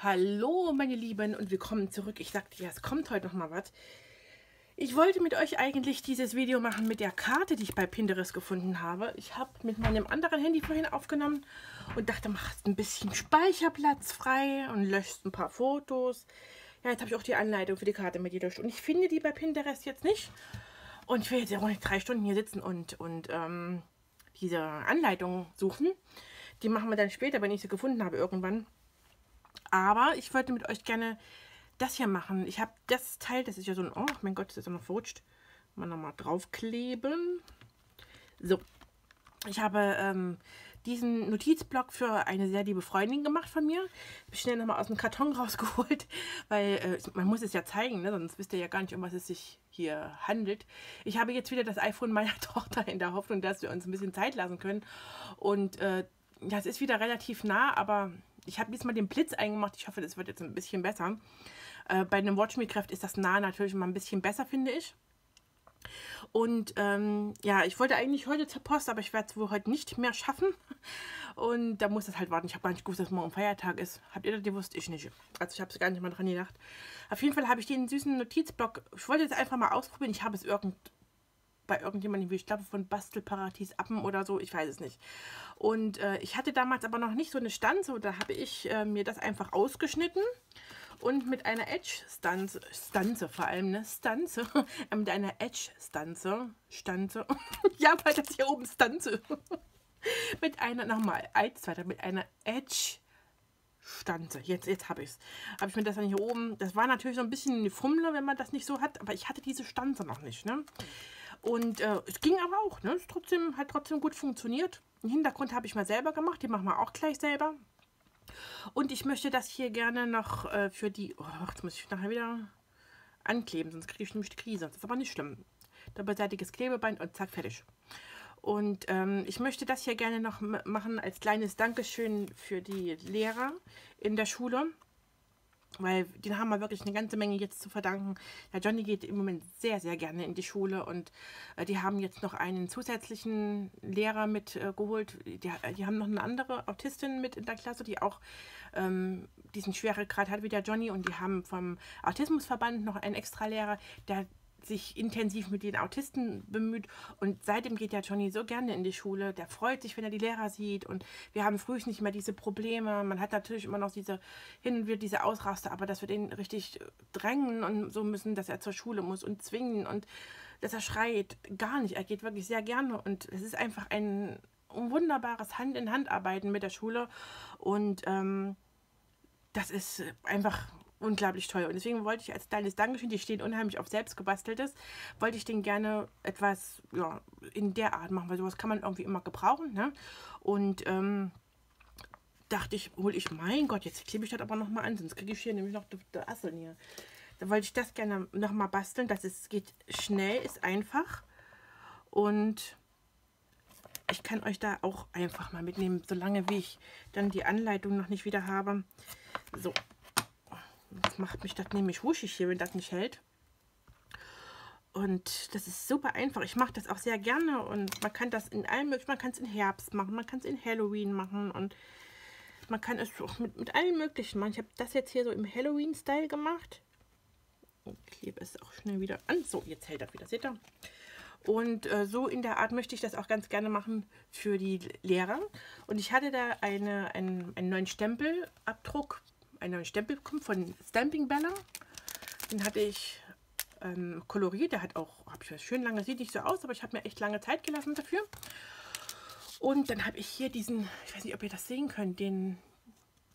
Hallo meine Lieben und willkommen zurück. Ich sagte ja, es kommt heute noch mal was. Ich wollte mit euch eigentlich dieses Video machen mit der Karte, die ich bei Pinterest gefunden habe. Ich habe mit meinem anderen Handy vorhin aufgenommen und dachte, machst ein bisschen Speicherplatz frei und löscht ein paar Fotos. Ja, jetzt habe ich auch die Anleitung für die Karte mit gelöscht. Und ich finde die bei Pinterest jetzt nicht. Und ich will jetzt auch nicht drei Stunden hier sitzen und, und ähm, diese Anleitung suchen. Die machen wir dann später, wenn ich sie gefunden habe irgendwann. Aber ich wollte mit euch gerne das hier machen. Ich habe das Teil, das ist ja so ein, oh mein Gott, das ist auch noch verrutscht. Mal nochmal draufkleben. So, ich habe ähm, diesen Notizblock für eine sehr liebe Freundin gemacht von mir. Habe schnell nochmal aus dem Karton rausgeholt, weil äh, man muss es ja zeigen, ne? sonst wisst ihr ja gar nicht, um was es sich hier handelt. Ich habe jetzt wieder das iPhone meiner Tochter in der Hoffnung, dass wir uns ein bisschen Zeit lassen können. Und äh, ja, es ist wieder relativ nah, aber ich habe diesmal den Blitz eingemacht. Ich hoffe, das wird jetzt ein bisschen besser. Äh, bei einem Watch Me Craft ist das nah natürlich mal ein bisschen besser, finde ich. Und ähm, ja, ich wollte eigentlich heute zur Post, aber ich werde es wohl heute nicht mehr schaffen. Und da muss das halt warten. Ich habe gar nicht gewusst, dass morgen Feiertag ist. Habt ihr das gewusst? Ich nicht. Also ich habe es gar nicht mal dran gedacht. Auf jeden Fall habe ich den süßen Notizblock. Ich wollte jetzt einfach mal ausprobieren. Ich habe es irgend bei irgendjemandem, wie ich glaube, von Bastelparadies Appen oder so, ich weiß es nicht. Und äh, ich hatte damals aber noch nicht so eine Stanze, da habe ich äh, mir das einfach ausgeschnitten und mit einer Edge-Stanze, Stanze vor allem, ne, Stanze, äh, mit einer Edge-Stanze, Stanze, ja, weil das hier oben Stanze, mit einer, nochmal, eins, zweiter, mit einer Edge Stanze. Jetzt, jetzt habe ich es. Habe ich mir das dann hier oben. Das war natürlich so ein bisschen eine Fummler, wenn man das nicht so hat. Aber ich hatte diese Stanze noch nicht. Ne? Und äh, es ging aber auch. Ne? Es trotzdem, hat trotzdem gut funktioniert. Den Hintergrund habe ich mal selber gemacht. Den machen wir auch gleich selber. Und ich möchte das hier gerne noch äh, für die... Oh, jetzt muss ich nachher wieder ankleben, sonst kriege ich nämlich die Krise. Das ist aber nicht schlimm. Doppelseitiges Klebeband und zack, fertig. Und ähm, ich möchte das hier gerne noch machen als kleines Dankeschön für die Lehrer in der Schule. Weil den haben wir wirklich eine ganze Menge jetzt zu verdanken. Der Johnny geht im Moment sehr, sehr gerne in die Schule und äh, die haben jetzt noch einen zusätzlichen Lehrer mitgeholt. Äh, die, die, haben noch eine andere Autistin mit in der Klasse, die auch ähm, diesen Schweregrad hat wie der Johnny und die haben vom Autismusverband noch einen extra Lehrer, der sich intensiv mit den Autisten bemüht und seitdem geht ja Johnny so gerne in die Schule. Der freut sich, wenn er die Lehrer sieht und wir haben früh nicht mehr diese Probleme. Man hat natürlich immer noch diese hin und wieder diese Ausraster, aber dass wir den richtig drängen und so müssen, dass er zur Schule muss und zwingen und dass er schreit, gar nicht. Er geht wirklich sehr gerne und es ist einfach ein wunderbares Hand-in-Hand-Arbeiten mit der Schule und ähm, das ist einfach unglaublich toll. Und deswegen wollte ich als kleines Dankeschön, die stehen unheimlich auf selbstgebasteltes, wollte ich den gerne etwas ja, in der Art machen, weil sowas kann man irgendwie immer gebrauchen. Ne? Und ähm, dachte ich, hole ich, mein Gott, jetzt klebe ich das aber nochmal an, sonst kriege ich hier nämlich noch die, Asseln hier. Da wollte ich das gerne nochmal basteln. Das ist, geht schnell, ist einfach. Und ich kann euch da auch einfach mal mitnehmen, solange wie ich dann die Anleitung noch nicht wieder habe. So, macht mich das nämlich wuschig hier, wenn das nicht hält. Und das ist super einfach. Ich mache das auch sehr gerne und man kann das in allem möglichen, man kann es in Herbst machen, man kann es in Halloween machen und man kann es auch mit, mit allem möglichen machen. Ich habe das jetzt hier so im Halloween-Style gemacht. Ich klebe es auch schnell wieder an. So, jetzt hält das wieder, seht ihr? Und äh, so in der Art möchte ich das auch ganz gerne machen für die Lehrer. Und ich hatte da eine, einen, einen neuen Stempelabdruck einen neuen Stempel bekommen von Stamping Bella. Den hatte ich ähm, koloriert. Der hat auch, habe ich schön lange, sieht nicht so aus, aber ich habe mir echt lange Zeit gelassen dafür. Und dann habe ich hier diesen, ich weiß nicht, ob ihr das sehen könnt, den,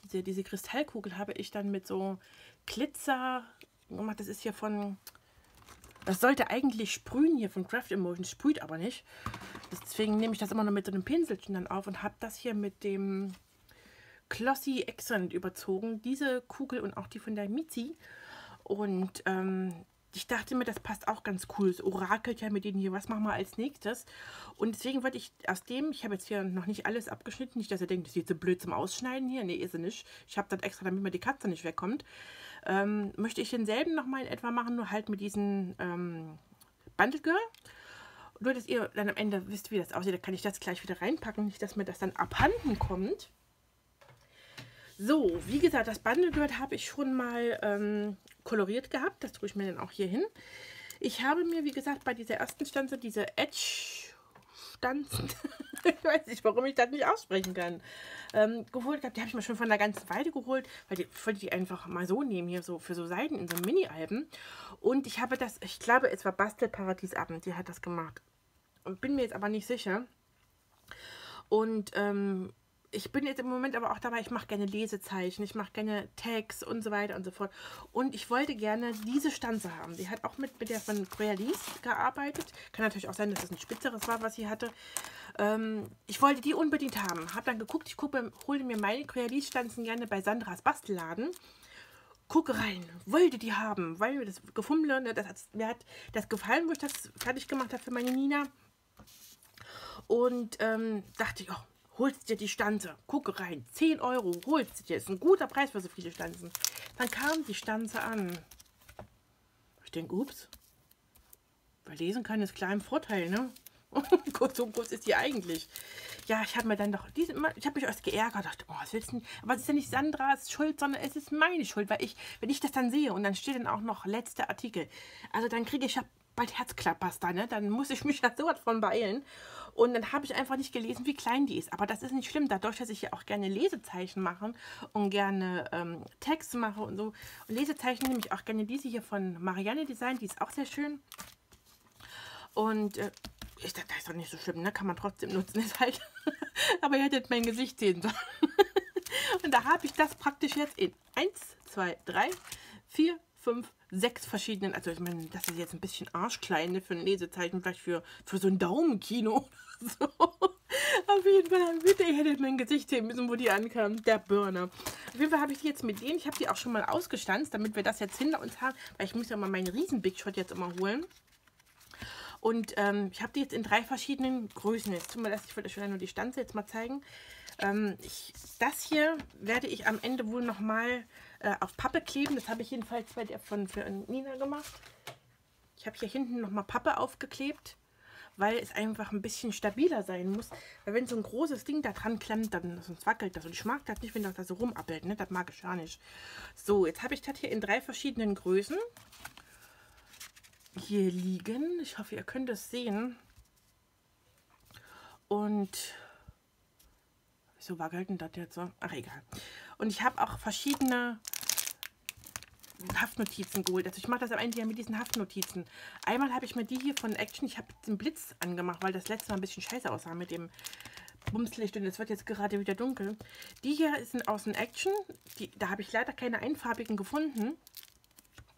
diese, diese Kristallkugel habe ich dann mit so Glitzer gemacht. Das ist hier von, das sollte eigentlich sprühen hier von Craft Emotions, sprüht aber nicht. Deswegen nehme ich das immer noch mit so einem Pinselchen dann auf und habe das hier mit dem Glossy Excellent überzogen. Diese Kugel und auch die von der Mizi. Und ähm, ich dachte mir, das passt auch ganz cool. Es orakelt ja mit denen hier, was machen wir als nächstes? Und deswegen wollte ich aus dem, ich habe jetzt hier noch nicht alles abgeschnitten, nicht, dass ihr denkt, das ist jetzt so blöd zum Ausschneiden hier. Nee, ist sie nicht. Ich habe das extra, damit mir die Katze nicht wegkommt. Ähm, möchte ich denselben nochmal in etwa machen, nur halt mit diesen ähm, Girl. Nur, dass ihr dann am Ende wisst, wie das aussieht, da kann ich das gleich wieder reinpacken. Nicht, dass mir das dann abhanden kommt. So, wie gesagt, das Bundle Girl habe ich schon mal ähm, koloriert gehabt. Das tue ich mir dann auch hier hin. Ich habe mir, wie gesagt, bei dieser ersten Stanze diese Edge Stanzen, ich weiß nicht, warum ich das nicht aussprechen kann, ähm, geholt gehabt. Die habe ich mir schon von der ganzen Weile geholt, weil die, wollte die einfach mal so nehmen, hier so für so Seiten in so Mini-Alben. Und ich habe das, ich glaube, es war Bastelparadies Abend, die hat das gemacht. Bin mir jetzt aber nicht sicher. Und ähm, ich bin jetzt im Moment aber auch dabei, ich mache gerne Lesezeichen, ich mache gerne Tags und so weiter und so fort. Und ich wollte gerne diese Stanze haben. Die hat auch mit, mit der von Crealis gearbeitet. Kann natürlich auch sein, dass es ein spitzeres war, was sie hatte. Ähm, ich wollte die unbedingt haben. Habe dann geguckt, ich gucke, hole mir meine Crealis-Stanzen gerne bei Sandras Bastelladen gucke rein, wollte die haben, weil mir das Gefummle, ne, das, mir hat das gefallen, wo ich das fertig gemacht habe für meine Nina. Und ähm, dachte ich, oh, holst dir die Stanze, gucke rein, 10 Euro, holst dir, ist ein guter Preis für so viele Stanzen. Dann kam die Stanze an. Ich denke, ups, weil lesen kann ist klar im Vorteil, ne? so groß ist die eigentlich. Ja, ich habe mir dann doch, diese, ich habe mich erst geärgert, dachte, oh, was willst du Aber es ist ja nicht Sandras Schuld, sondern es ist meine Schuld, weil ich, wenn ich das dann sehe und dann steht dann auch noch letzter Artikel, also dann kriege ich ja bald Herzklapperster, ne? Dann muss ich mich ja sowas von beeilen. Und dann habe ich einfach nicht gelesen, wie klein die ist. Aber das ist nicht schlimm, dadurch, dass ich ja auch gerne Lesezeichen mache und gerne ähm, Texte mache und so. Und Lesezeichen nehme ich auch gerne diese hier von Marianne Design, die ist auch sehr schön. Und äh, ich dachte, das ist doch nicht so schlimm, ne? Kann man trotzdem nutzen, ist halt. Aber ihr hättet mein Gesicht sehen sollen. und da habe ich das praktisch jetzt in 1, 2, 3, 4, 5, sechs verschiedenen, also ich meine, das ist jetzt ein bisschen arschklein für ein Lesezeichen, vielleicht für, für so ein Daumenkino. So. Auf jeden Fall, bitte, ihr hättet mein Gesicht sehen müssen, wo die ankam. Der Burner. Auf jeden Fall habe ich die jetzt mit denen. Ich habe die auch schon mal ausgestanzt, damit wir das jetzt hinter uns haben. Weil ich muss ja mal meinen riesen Big Shot jetzt immer holen. Und ähm, ich habe die jetzt in drei verschiedenen Größen. Jetzt tut mir das, ich wollte euch nur die Stanze jetzt mal zeigen. Ähm, ich, das hier werde ich am Ende wohl nochmal äh, auf Pappe kleben. Das habe ich jedenfalls bei der von für Nina gemacht. Ich habe hier hinten nochmal Pappe aufgeklebt, weil es einfach ein bisschen stabiler sein muss. Weil wenn so ein großes Ding da dran klemmt, dann sonst wackelt das. Und ich mag das nicht, wenn das da so rumappelt. Ne? Das mag ich gar nicht. So, jetzt habe ich das hier in drei verschiedenen Größen hier liegen. Ich hoffe, ihr könnt es sehen. Und wieso wackelt denn das jetzt so? Ach, egal. Und ich habe auch verschiedene Haftnotizen geholt. Also ich mache das am Ende ja mit diesen Haftnotizen. Einmal habe ich mir die hier von Action, ich habe den Blitz angemacht, weil das letzte Mal ein bisschen scheiße aussah mit dem Bumslicht und es wird jetzt gerade wieder dunkel. Die hier sind aus dem Action. Die, da habe ich leider keine einfarbigen gefunden.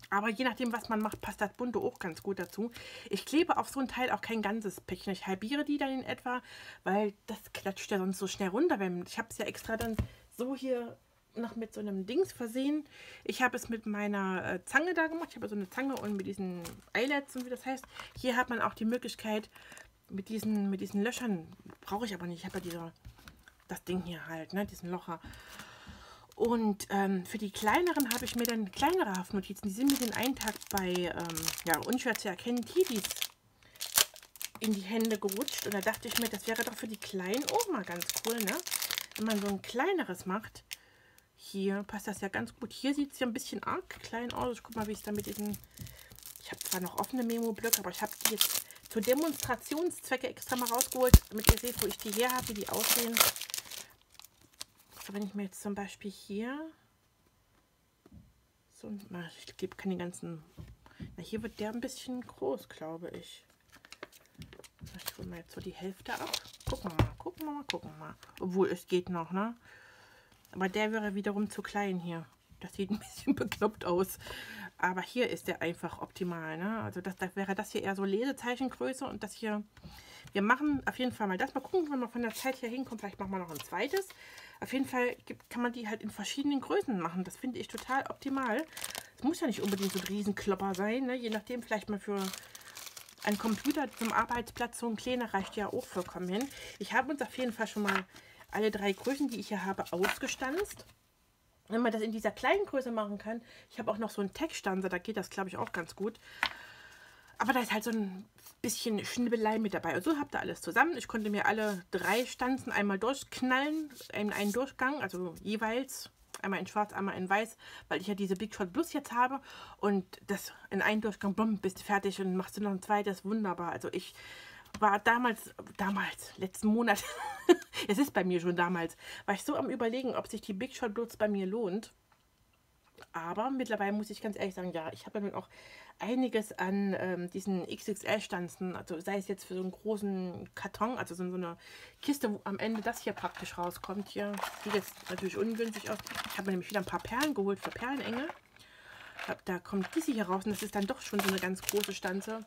Aber je nachdem, was man macht, passt das bunte auch ganz gut dazu. Ich klebe auf so ein Teil auch kein ganzes Päckchen. Ich halbiere die dann in etwa, weil das klatscht ja sonst so schnell runter. Ich habe es ja extra dann so hier noch mit so einem Dings versehen. Ich habe es mit meiner äh, Zange da gemacht. Ich habe so eine Zange und mit diesen Eyelets und wie das heißt. Hier hat man auch die Möglichkeit mit diesen, mit diesen Löchern, brauche ich aber nicht. Ich habe ja diese, das Ding hier halt, ne, diesen Locher. Und ähm, für die kleineren habe ich mir dann kleinere Haftnotizen. Die sind mir den einen Tag bei, ähm, ja, unschwer zu erkennen, Tidis in die Hände gerutscht. Und da dachte ich mir, das wäre doch für die Kleinen auch mal ganz cool, ne? Wenn man so ein kleineres macht. Hier passt das ja ganz gut. Hier sieht es ja ein bisschen arg klein aus. Ich guck mal, wie es da mit diesen... Ich habe zwar noch offene Memo-Blöcke, aber ich habe die jetzt zu Demonstrationszwecke extra mal rausgeholt, damit ihr seht, wo ich die her habe, wie die aussehen. Also wenn ich mir jetzt zum Beispiel hier so, ich gebe keine ganzen, na hier wird der ein bisschen groß, glaube ich. Ich hole mir jetzt so die Hälfte ab. Gucken wir mal, gucken wir mal, gucken wir mal. Obwohl, es geht noch, ne? Aber der wäre wiederum zu klein hier. Das sieht ein bisschen bekloppt aus. Aber hier ist der einfach optimal. Ne? Also das, das wäre das hier eher so Lesezeichengröße und das hier. Wir machen auf jeden Fall mal das. Mal gucken, wenn wir von der Zeit hier hinkommen. Vielleicht machen wir noch ein zweites. Auf jeden Fall gibt, kann man die halt in verschiedenen Größen machen. Das finde ich total optimal. Es muss ja nicht unbedingt so ein Riesenklopper sein. Ne? Je nachdem, vielleicht mal für einen Computer zum Arbeitsplatz so ein kleiner reicht ja auch vollkommen hin. Ich habe uns auf jeden Fall schon mal alle drei Größen, die ich hier habe, ausgestanzt. Wenn man das in dieser kleinen Größe machen kann, ich habe auch noch so einen Textstanzer, da geht das, glaube ich, auch ganz gut. Aber da ist halt so ein bisschen Schnibbelei mit dabei. Und so habt ihr alles zusammen. Ich konnte mir alle drei Stanzen einmal durchknallen, in einen Durchgang, also jeweils Einmal in schwarz, einmal in weiß, weil ich ja diese Big Shot Plus jetzt habe. Und das in einem Durchgang, bumm, bist fertig und machst du noch ein zweites. Wunderbar. Also ich war damals, damals, letzten Monat, es ist bei mir schon damals, war ich so am überlegen, ob sich die Big Shot Bluts bei mir lohnt. Aber mittlerweile muss ich ganz ehrlich sagen, ja, ich habe ja nun auch einiges an ähm, diesen XXL-Stanzen, also sei es jetzt für so einen großen Karton, also so, so eine Kiste, wo am Ende das hier praktisch rauskommt. Hier sieht jetzt natürlich ungünstig aus. Ich habe mir nämlich wieder ein paar Perlen geholt für Perlenenge. Da kommt diese hier raus und das ist dann doch schon so eine ganz große Stanze.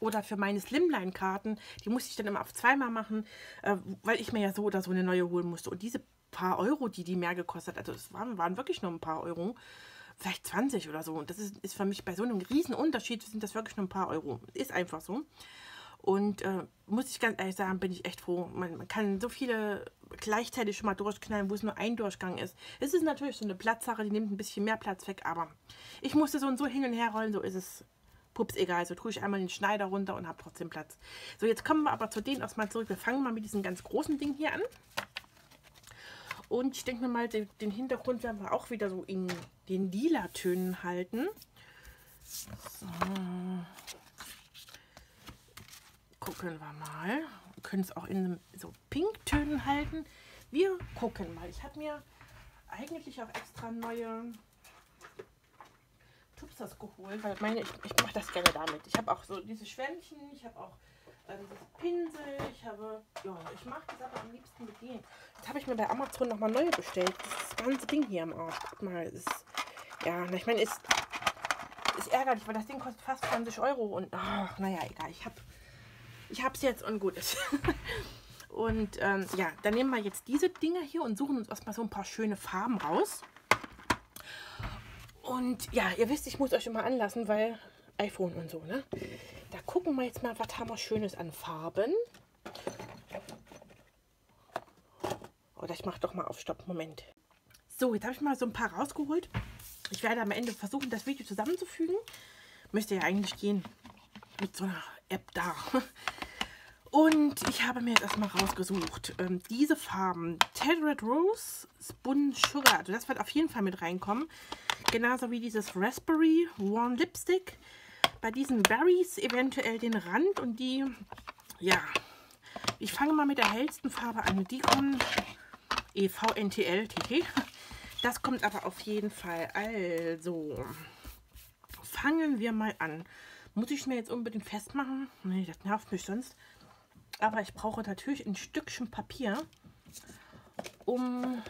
Oder für meine Slimline-Karten, die musste ich dann immer auf zweimal machen, äh, weil ich mir ja so oder so eine neue holen musste. Und diese paar Euro, die die mehr gekostet, also es waren, waren wirklich nur ein paar Euro, vielleicht 20 oder so. Und das ist, ist für mich bei so einem riesen Unterschied, sind das wirklich nur ein paar Euro. Ist einfach so. Und äh, muss ich ganz ehrlich sagen, bin ich echt froh. Man, man, kann so viele gleichzeitig schon mal durchknallen, wo es nur ein Durchgang ist. Es ist natürlich so eine Platzsache, die nimmt ein bisschen mehr Platz weg, aber ich musste so und so hin und her rollen, so ist es pups egal. So tue ich einmal den Schneider runter und habe trotzdem Platz. So, jetzt kommen wir aber zu denen erstmal zurück. Wir fangen mal mit diesem ganz großen Ding hier an. Und ich denke mir mal, den Hintergrund werden wir auch wieder so in den lila Tönen halten. So. Gucken wir mal. Wir können es auch in so Pinktönen halten. Wir gucken mal. Ich habe mir eigentlich auch extra neue Tupsers geholt, weil meine, ich, ich mache das gerne damit. Ich habe auch so diese Schwämmchen, ich habe auch äh, dieses Pinsel, ich habe, ja, ich mache das aber am liebsten mit denen. Jetzt habe ich mir bei Amazon nochmal neue bestellt. Das ganze Ding hier am Arsch. Guck mal, ist, ja, ich meine, ist, ist ärgerlich, weil das Ding kostet fast 20 Euro und, ach, naja, egal, ich habe ich es jetzt und gut ist. und ähm, ja, dann nehmen wir jetzt diese Dinger hier und suchen uns erstmal so ein paar schöne Farben raus. Und ja, ihr wisst, ich muss euch immer anlassen, weil iPhone und so, ne? Da gucken wir jetzt mal, was haben wir Schönes an Farben. Oder ich mache doch mal auf Stopp. Moment. So, jetzt habe ich mal so ein paar rausgeholt. Ich werde am Ende versuchen, das Video zusammenzufügen. Müsste ja eigentlich gehen mit so einer App da. Und ich habe mir jetzt erstmal rausgesucht, ähm, diese Farben. Ted Red Rose, Spun Sugar. Also das wird auf jeden Fall mit reinkommen. Genauso wie dieses Raspberry Warm Lipstick. Bei diesen Berries eventuell den Rand und die, ja, ich fange mal mit der hellsten Farbe an. Die kommen EVNTL TT. Das kommt aber auf jeden Fall. Also, fangen wir mal an. Muss ich mir jetzt unbedingt festmachen? Nee, das nervt mich sonst. Aber ich brauche natürlich ein Stückchen Papier, um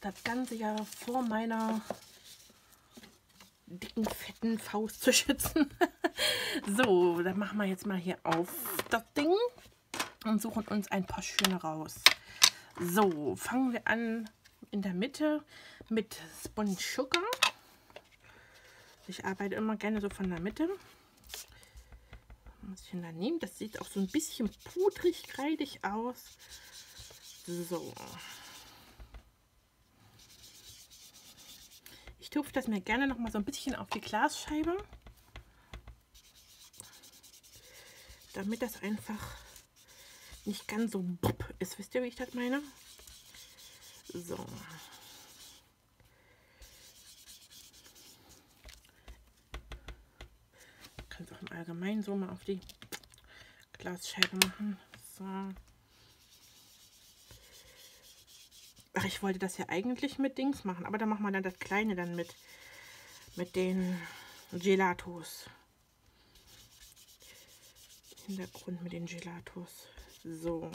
das Ganze ja vor meiner dicken, fetten Faust zu schützen. so, dann machen wir jetzt mal hier auf das Ding und suchen uns ein paar schöne raus. So, fangen wir an in der Mitte mit Sponge Sugar. Ich arbeite immer gerne so von der Mitte. Ein bisschen daneben. Das sieht auch so ein bisschen pudrig, kreidig aus. So. Ich tupfe das mir gerne noch mal so ein bisschen auf die Glasscheibe. Damit das einfach nicht ganz so ist. Wisst ihr, wie ich das meine? So. Allgemeinen so mal auf die Glasscheibe machen. So. Ach, ich wollte das ja eigentlich mit Dings machen, aber da machen wir dann das kleine dann mit. Mit den Gelatos. Hintergrund mit den Gelatos. So.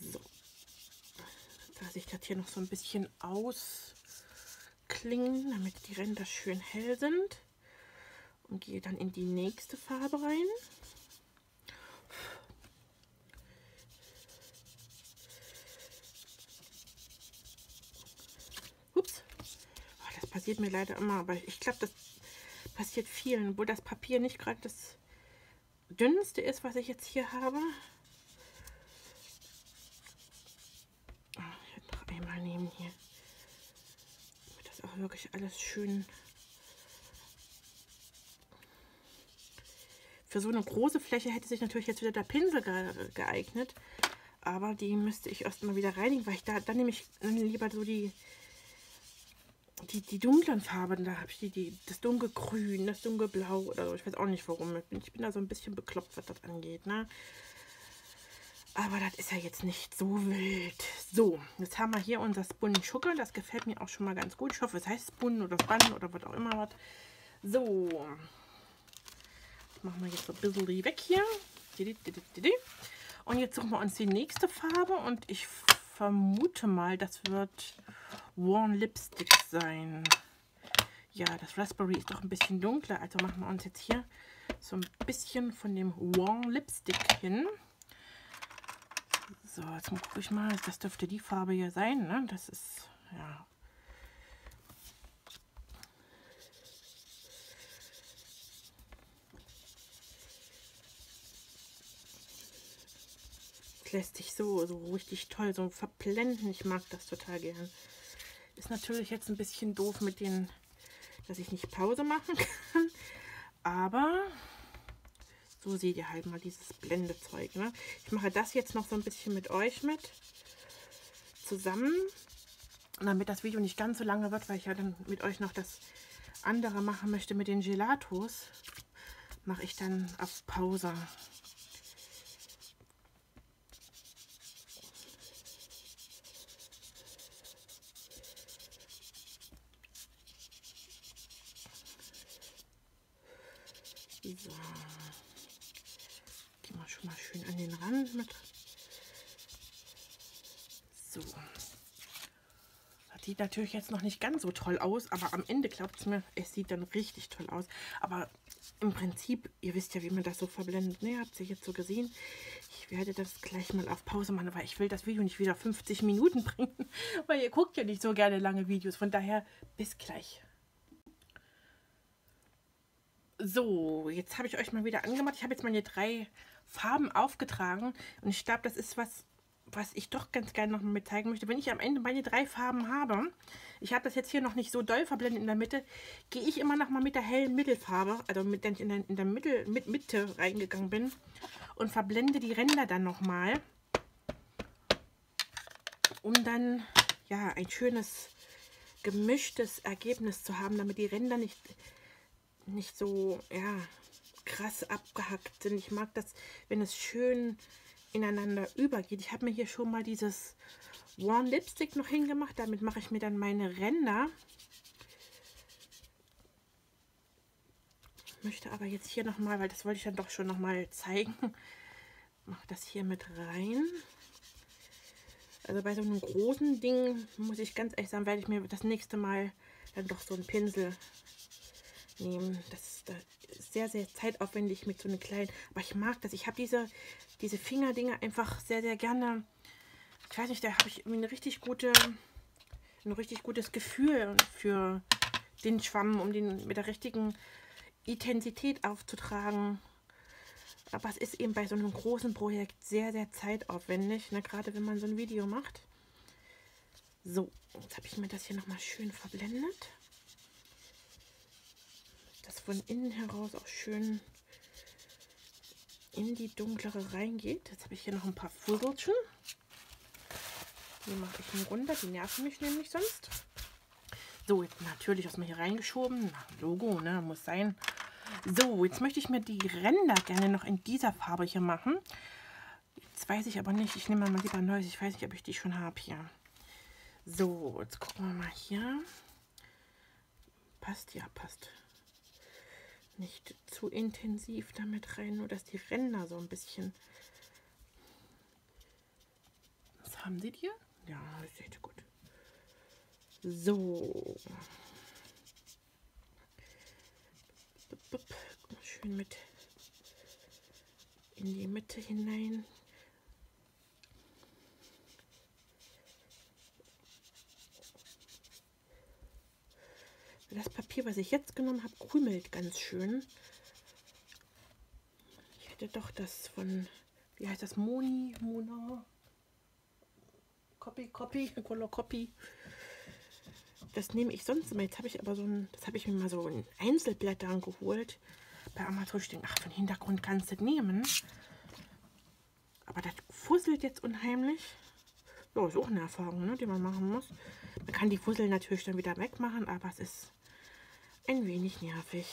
So. Da sich das hier noch so ein bisschen ausklingen, damit die Ränder schön hell sind. Und gehe dann in die nächste Farbe rein. passiert mir leider immer, aber ich glaube, das passiert vielen, obwohl das Papier nicht gerade das dünnste ist, was ich jetzt hier habe. Ah, ich werde noch einmal nehmen hier, damit das auch wirklich alles schön für so eine große Fläche hätte sich natürlich jetzt wieder der Pinsel geeignet. Aber die müsste ich erstmal wieder reinigen, weil ich da dann nehme ich lieber so die, die, die dunklen Farben. Da habe ich die, die, das dunkelgrün, das dunkelblau oder so. Ich weiß auch nicht warum. Ich bin, ich bin da so ein bisschen bekloppt, was das angeht. Ne? Aber das ist ja jetzt nicht so wild. So, jetzt haben wir hier unser Spunnen Schuckel. Das gefällt mir auch schon mal ganz gut. Ich hoffe, es heißt Spunnen oder Spannen oder was auch immer was. So. Machen wir jetzt so ein bisschen weg hier. Und jetzt suchen wir uns die nächste Farbe. Und ich vermute mal, das wird Warm Lipstick sein. Ja, das Raspberry ist doch ein bisschen dunkler. Also machen wir uns jetzt hier so ein bisschen von dem Warm Lipstick hin. So, jetzt gucke ich mal. Das dürfte die Farbe hier sein. Ne? Das ist, ja. Lässt sich so, so richtig toll, so verblenden. Ich mag das total gern. Ist natürlich jetzt ein bisschen doof mit den, dass ich nicht Pause machen kann. Aber so seht ihr halt mal dieses Blendezeug. Ne? Ich mache das jetzt noch so ein bisschen mit euch mit zusammen. Damit das Video nicht ganz so lange wird, weil ich ja dann mit euch noch das andere machen möchte mit den Gelatos, mache ich dann auf Pause. So schon mal schön an den Rand mit. So. Das sieht natürlich jetzt noch nicht ganz so toll aus, aber am Ende glaubt es mir, es sieht dann richtig toll aus. Aber im Prinzip, ihr wisst ja, wie man das so verblendet. Ne, habt ihr jetzt so gesehen. Ich werde das gleich mal auf Pause machen, weil ich will das Video nicht wieder 50 Minuten bringen, weil ihr guckt ja nicht so gerne lange Videos. Von daher, bis gleich. So, jetzt habe ich euch mal wieder angemacht. Ich habe jetzt meine drei Farben aufgetragen. Und ich glaube, das ist was, was ich doch ganz gerne noch mal mit zeigen möchte. Wenn ich am Ende meine drei Farben habe, ich habe das jetzt hier noch nicht so doll verblendet in der Mitte, gehe ich immer noch mal mit der hellen Mittelfarbe, also mit der ich in der, in der Mittel, mit Mitte reingegangen bin und verblende die Ränder dann noch mal, um dann ja ein schönes gemischtes Ergebnis zu haben, damit die Ränder nicht nicht so ja krass abgehackt sind. Ich mag das, wenn es schön ineinander übergeht. Ich habe mir hier schon mal dieses Warm Lipstick noch hingemacht. Damit mache ich mir dann meine Ränder. Ich möchte aber jetzt hier nochmal, weil das wollte ich dann doch schon nochmal zeigen, mache das hier mit rein. Also bei so einem großen Ding, muss ich ganz ehrlich sagen, werde ich mir das nächste Mal dann doch so einen Pinsel nehmen. Das, ist sehr, sehr zeitaufwendig mit so einem kleinen. Aber ich mag das. Ich habe diese, diese Fingerdinger einfach sehr, sehr gerne. Ich weiß nicht, da habe ich irgendwie eine richtig gute, ein richtig gutes Gefühl für den Schwamm, um den mit der richtigen Intensität aufzutragen. Aber es ist eben bei so einem großen Projekt sehr, sehr zeitaufwendig, ne? gerade wenn man so ein Video macht. So, jetzt habe ich mir das hier nochmal schön verblendet von innen heraus auch schön in die dunklere reingeht. Jetzt habe ich hier noch ein paar Fusselchen. Die mache ich nur runter, die nerven mich nämlich sonst. So, jetzt natürlich erstmal hier reingeschoben. Logo, ne, muss sein. So, jetzt möchte ich mir die Ränder gerne noch in dieser Farbe hier machen. Jetzt weiß ich aber nicht, ich nehme mal lieber neues. Ich weiß nicht, ob ich die schon habe hier. So, jetzt gucken wir mal hier. Passt, ja, passt nicht zu intensiv damit rein, nur dass die Ränder so ein bisschen... Was haben sie dir? Ja, das sieht gut. So. Schön mit in die Mitte hinein. Das Papier, was ich jetzt genommen habe, krümelt ganz schön. Ich hätte doch das von, wie heißt das, Moni, Mona, Copy, Copy, Color Copy. Das nehme ich sonst immer. Jetzt habe ich aber so ein, das habe ich mir mal so in Einzelblättern geholt. Bei Amazon stehen, ach, von Hintergrund kannst du nehmen. Aber das fusselt jetzt unheimlich. Ja, ist auch eine Erfahrung, ne, die man machen muss. Man kann die Fussel natürlich dann wieder wegmachen, aber es ist ein wenig nervig.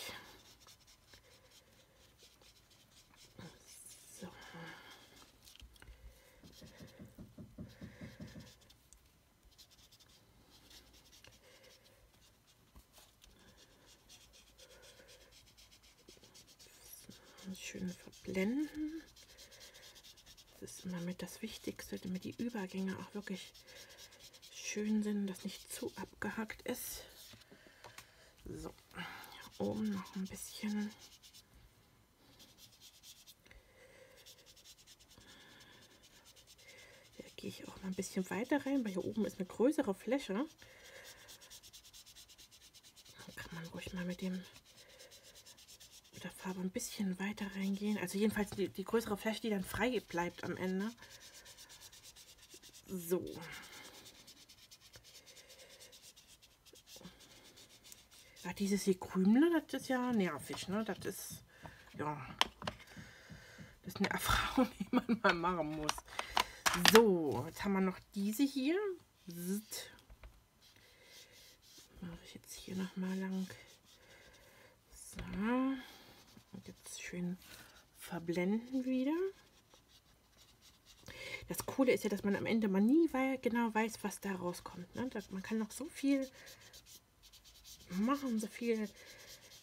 So. Schön verblenden. Das ist immer mit das Wichtigste, damit die Übergänge auch wirklich schön sind, dass nicht zu abgehackt ist. So, hier oben noch ein bisschen. Hier gehe ich auch mal ein bisschen weiter rein, weil hier oben ist eine größere Fläche. Dann kann man ruhig mal mit dem mit der Farbe ein bisschen weiter reingehen. Also jedenfalls die, die größere Fläche, die dann frei bleibt am Ende. So. Ja, dieses hier Krümle, das ist ja nervig, ne? Das ist, ja, das ist eine Erfahrung, die man mal machen muss. So, jetzt haben wir noch diese hier. Mache ich jetzt hier noch mal lang. So. Und jetzt schön verblenden wieder. Das Coole ist ja, dass man am Ende mal nie genau weiß, was da rauskommt. Ne? Man kann noch so viel machen, so viel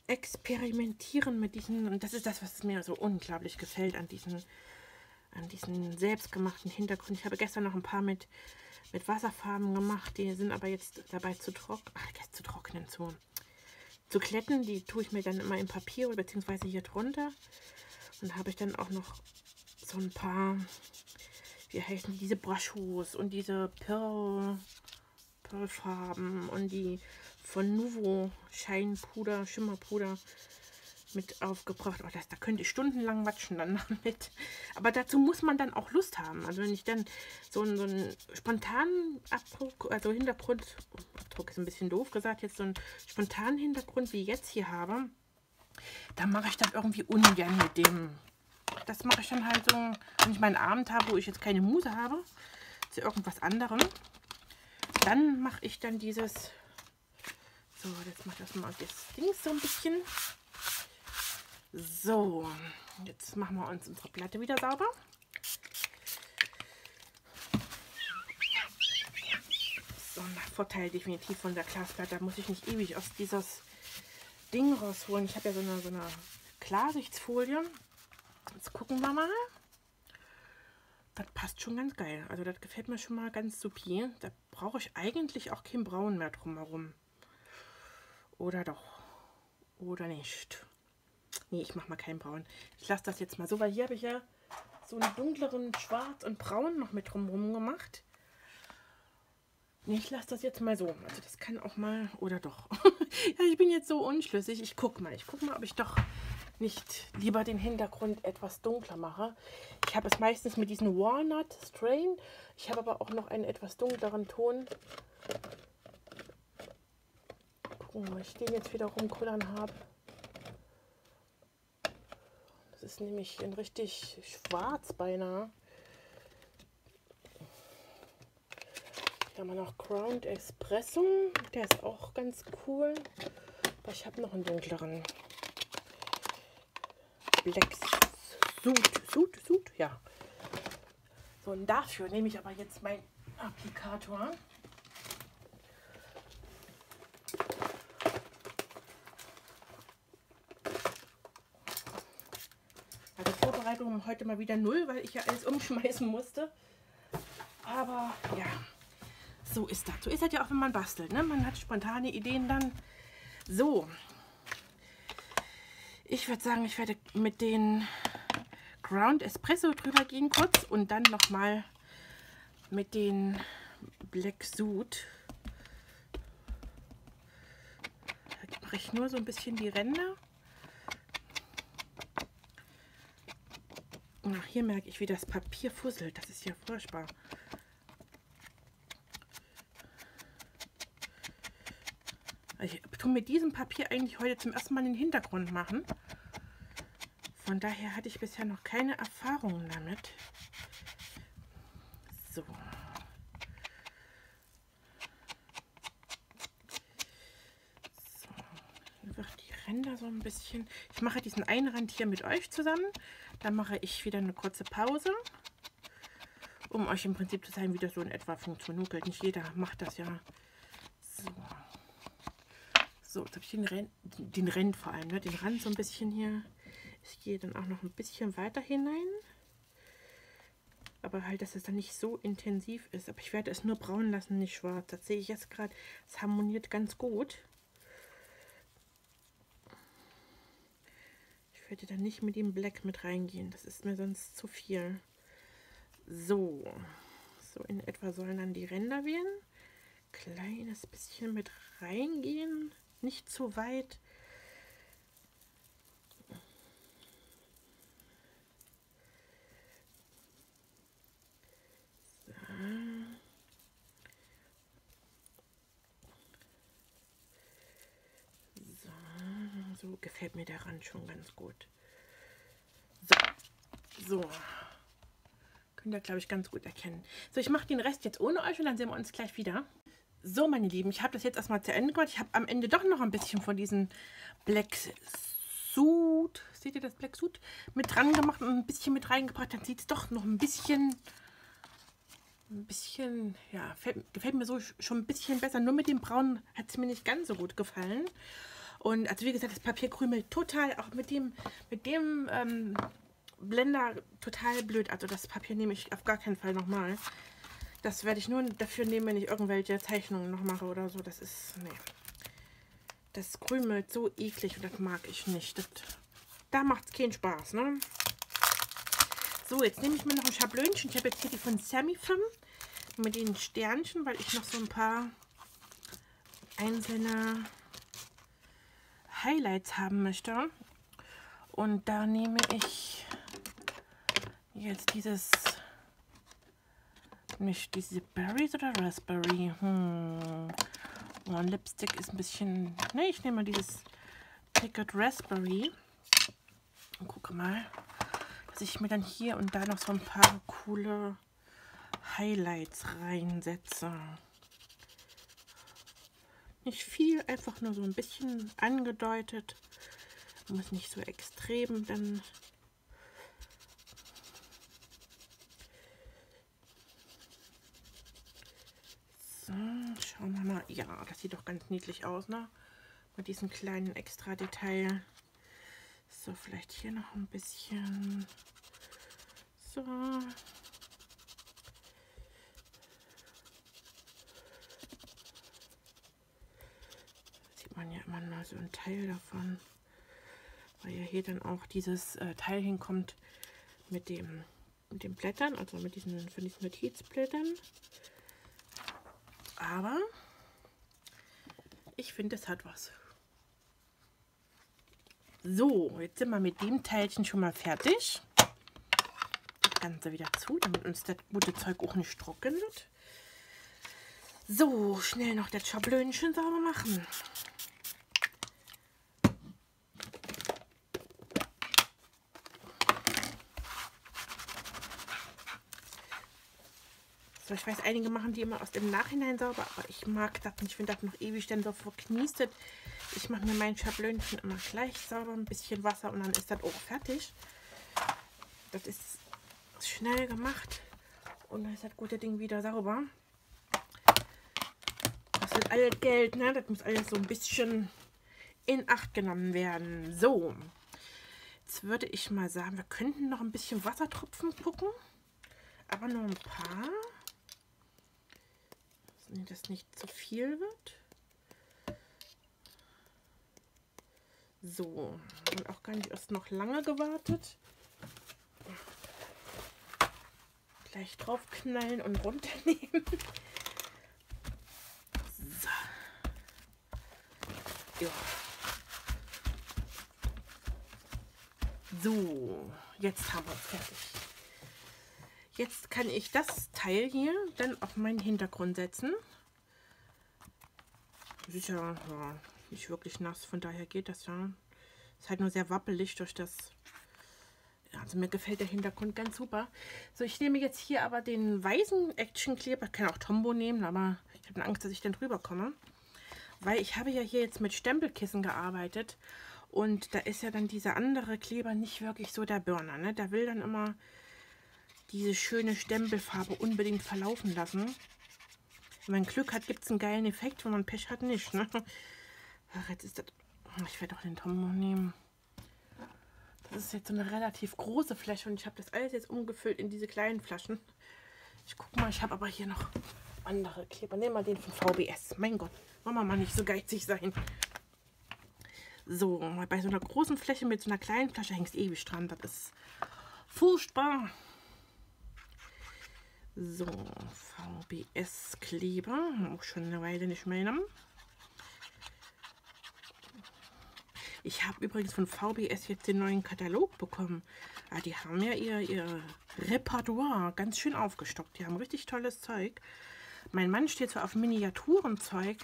experimentieren mit diesen, und das ist das, was mir so unglaublich gefällt an diesen, an diesen selbstgemachten Hintergrund. Ich habe gestern noch ein paar mit, mit Wasserfarben gemacht, die sind aber jetzt dabei zu, trock ach, zu trocknen, zu, zu kletten. Die tue ich mir dann immer im Papier oder beziehungsweise hier drunter. Und habe ich dann auch noch so ein paar, wie heißen diese Brushos und diese Pearl, Pearlfarben und die von Nuvo Scheinpuder, Schimmerpuder mit aufgebracht. Oh, das, da könnte ich stundenlang watschen dann damit. Aber dazu muss man dann auch Lust haben. Also wenn ich dann so einen, so einen spontanen Abdruck, also Hintergrund, Abdruck ist ein bisschen doof gesagt, jetzt so einen spontanen Hintergrund wie jetzt hier habe, dann mache ich das irgendwie ungern mit dem. Das mache ich dann halt so, wenn ich meinen Abend habe, wo ich jetzt keine Muse habe, zu irgendwas anderem. Dann mache ich dann dieses so, jetzt macht das mal das Ding so ein bisschen. So, jetzt machen wir uns unsere Platte wieder sauber. So ein Vorteil definitiv von der Glasplatte. Da muss ich nicht ewig aus dieses Ding rausholen. Ich habe ja so eine, so eine Klarsichtfolie. Jetzt gucken wir mal. Das passt schon ganz geil. Also das gefällt mir schon mal ganz supi. Da brauche ich eigentlich auch kein Braun mehr drumherum. Oder doch. Oder nicht. Nee, ich mache mal keinen Braun. Ich lasse das jetzt mal so, weil hier habe ich ja so einen dunkleren Schwarz und Braun noch mit drumherum gemacht. Nee, ich lasse das jetzt mal so. Also das kann auch mal... Oder doch. ja, ich bin jetzt so unschlüssig. Ich gucke mal. Ich gucke mal, ob ich doch nicht lieber den Hintergrund etwas dunkler mache. Ich habe es meistens mit diesem Walnut Strain. Ich habe aber auch noch einen etwas dunkleren Ton wo ich den jetzt wieder rumkullern habe. Das ist nämlich in richtig schwarz beinahe. Hier haben wir noch Crowned Espresso. Der ist auch ganz cool. Aber ich habe noch einen dunkleren. Black Suit. Suit, Suit, ja. So, und dafür nehme ich aber jetzt meinen Applikator. Heute mal wieder null, weil ich ja alles umschmeißen musste. Aber ja, so ist das. So ist das ja auch, wenn man bastelt. Ne? Man hat spontane Ideen dann. So. Ich würde sagen, ich werde mit den Ground Espresso drüber gehen kurz und dann nochmal mit den Black Suit. Da mache ich nur so ein bisschen die Ränder. Ach, hier merke ich, wie das Papier fusselt. Das ist ja furchtbar. Ich tue mit diesem Papier eigentlich heute zum ersten Mal den Hintergrund machen. Von daher hatte ich bisher noch keine Erfahrungen damit. Ränder so ein bisschen. Ich mache diesen einen Rand hier mit euch zusammen. Dann mache ich wieder eine kurze Pause, um euch im Prinzip zu zeigen, wie das so in etwa funktioniert. Nicht jeder macht das ja. So, so jetzt habe ich den Rand, den Rand vor allem, ne? den Rand so ein bisschen hier. Ich gehe dann auch noch ein bisschen weiter hinein. Aber halt, dass es dann nicht so intensiv ist. Aber ich werde es nur braun lassen, nicht schwarz. Das sehe ich jetzt gerade. Es harmoniert ganz gut. Werde dann nicht mit dem Black mit reingehen. Das ist mir sonst zu viel. So. So in etwa sollen dann die Ränder werden. Kleines bisschen mit reingehen. Nicht zu weit. So gefällt mir der Rand schon ganz gut. So, so. Könnt ihr, glaube ich, ganz gut erkennen. So, ich mache den Rest jetzt ohne euch und dann sehen wir uns gleich wieder. So, meine Lieben, ich habe das jetzt erstmal zu Ende gemacht. Ich habe am Ende doch noch ein bisschen von diesem Black Suit, seht ihr das Black Suit, mit dran gemacht und ein bisschen mit reingebracht. Dann sieht es doch noch ein bisschen, ein bisschen, ja, gefällt, gefällt mir so schon ein bisschen besser. Nur mit dem Braun hat es mir nicht ganz so gut gefallen. Und also wie gesagt, das Papier krümelt total, auch mit dem, mit dem ähm, Blender total blöd. Also das Papier nehme ich auf gar keinen Fall nochmal. Das werde ich nur dafür nehmen, wenn ich irgendwelche Zeichnungen noch mache oder so. Das ist, nee. Das krümelt so eklig und das mag ich nicht. Das, da macht es keinen Spaß, ne? So, jetzt nehme ich mir noch ein Schablönchen. Ich habe jetzt hier die von Samifim mit den Sternchen, weil ich noch so ein paar einzelne Highlights haben möchte. Und da nehme ich jetzt dieses, nicht diese Berries oder Raspberry. Hm. Oh, Lipstick ist ein bisschen, ne, ich nehme mal dieses Picket Raspberry. Und gucke mal, dass ich mir dann hier und da noch so ein paar coole Highlights reinsetze. Nicht viel, einfach nur so ein bisschen angedeutet. Muss nicht so extrem dann So, schauen wir mal. Ja, das sieht doch ganz niedlich aus, ne? Mit diesem kleinen extra Detail. So, vielleicht hier noch ein bisschen. So. Man ja immer nur so ein Teil davon. Weil ja hier dann auch dieses äh, Teil hinkommt mit dem mit den Blättern, also mit diesen, von diesen Notizblättern. Aber ich finde, es hat was. So, jetzt sind wir mit dem Teilchen schon mal fertig. Das Ganze wieder zu, damit uns das gute Zeug auch nicht trocken wird. So, schnell noch das Schablönchen sauber machen. So, ich weiß, einige machen die immer aus dem Nachhinein sauber, aber ich mag das nicht. Ich finde das noch ewig dann so verkniestet. Ich mache mir mein Schablönchen immer gleich sauber, ein bisschen Wasser und dann ist das auch fertig. Das ist schnell gemacht und dann ist das gute Ding wieder sauber. Das wird alles Geld, ne? Das muss alles so ein bisschen in Acht genommen werden. So, jetzt würde ich mal sagen, wir könnten noch ein bisschen Wassertropfen gucken, aber nur ein paar das nicht zu viel wird. So, und auch gar nicht erst noch lange gewartet. Gleich draufknallen und runternehmen. So. Ja. So, jetzt haben wir es fertig. Jetzt kann ich das Teil hier dann auf meinen Hintergrund setzen. Ist ja, nicht wirklich nass, von daher geht das ja. Ist halt nur sehr wappelig durch das... Also mir gefällt der Hintergrund ganz super. So, ich nehme jetzt hier aber den weißen Action Kleber. Ich kann auch Tombow nehmen, aber ich habe Angst, dass ich dann drüber komme. Weil ich habe ja hier jetzt mit Stempelkissen gearbeitet. Und da ist ja dann dieser andere Kleber nicht wirklich so der Burner. Ne? Der will dann immer diese schöne Stempelfarbe unbedingt verlaufen lassen. Wenn man Glück hat, gibt es einen geilen Effekt. Wenn man Pech hat, nicht. Ne? Ach, jetzt ist das... Ich werde auch den Tom nehmen. Das ist jetzt so eine relativ große Fläche und ich habe das alles jetzt umgefüllt in diese kleinen Flaschen. Ich gucke mal, ich habe aber hier noch andere Kleber. Nehmen wir den von VBS. Mein Gott, wollen wir mal nicht so geizig sein. So, bei so einer großen Fläche mit so einer kleinen Flasche hängst ewig dran. Das ist furchtbar. So, VBS-Kleber. Auch schon eine Weile nicht mehr. Ich habe übrigens von VBS jetzt den neuen Katalog bekommen. Ah, die haben ja ihr, ihr Repertoire ganz schön aufgestockt. Die haben richtig tolles Zeug. Mein Mann steht so auf Miniaturenzeug.